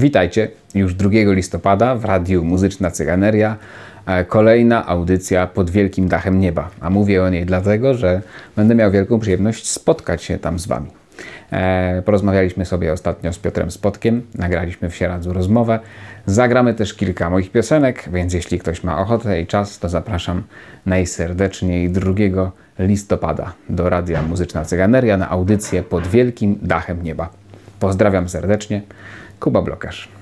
Witajcie już 2 listopada w Radiu Muzyczna Cyganeria. E, Kolejna audycja pod wielkim dachem nieba. A mówię o niej dlatego, że będę miał wielką przyjemność spotkać się tam z Wami. E, Porozmawialiśmy sobie ostatnio z Piotrem Spotkiem, nagraliśmy w Sieradzu rozmowę. Zagramy też kilka moich piosenek, więc jeśli ktoś ma ochotę i czas, to zapraszam najserdeczniej 2 listopada do Radia Muzyczna Cyganeria na audycję pod wielkim dachem nieba. Pozdrawiam serdecznie, Kuba Blokarz.